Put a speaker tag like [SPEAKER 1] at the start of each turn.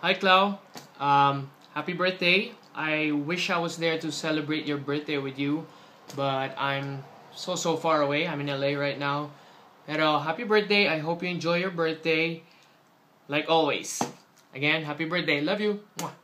[SPEAKER 1] Hi, Clau. Um, happy birthday. I wish I was there to celebrate your birthday with you, but I'm so, so far away. I'm in LA right now. Pero happy birthday. I hope you enjoy your birthday. Like always. Again, happy birthday. Love you. Mwah.